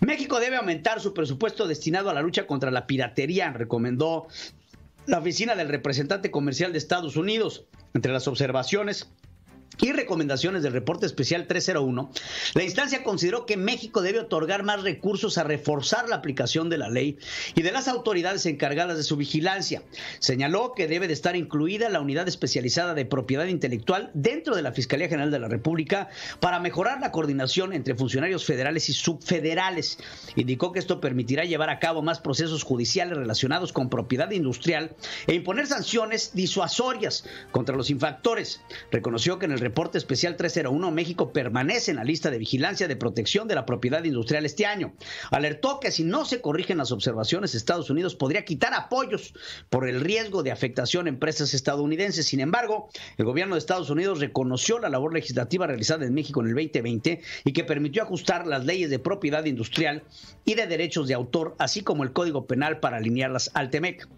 México debe aumentar su presupuesto destinado a la lucha contra la piratería, recomendó la oficina del representante comercial de Estados Unidos. Entre las observaciones y recomendaciones del reporte especial 301, la instancia consideró que México debe otorgar más recursos a reforzar la aplicación de la ley y de las autoridades encargadas de su vigilancia. Señaló que debe de estar incluida la unidad especializada de propiedad intelectual dentro de la Fiscalía General de la República para mejorar la coordinación entre funcionarios federales y subfederales. Indicó que esto permitirá llevar a cabo más procesos judiciales relacionados con propiedad industrial e imponer sanciones disuasorias contra los infractores. Reconoció que en el reporte especial 301, México permanece en la lista de vigilancia de protección de la propiedad industrial este año. Alertó que si no se corrigen las observaciones, Estados Unidos podría quitar apoyos por el riesgo de afectación a empresas estadounidenses. Sin embargo, el gobierno de Estados Unidos reconoció la labor legislativa realizada en México en el 2020 y que permitió ajustar las leyes de propiedad industrial y de derechos de autor, así como el Código Penal para alinearlas al TEMEC.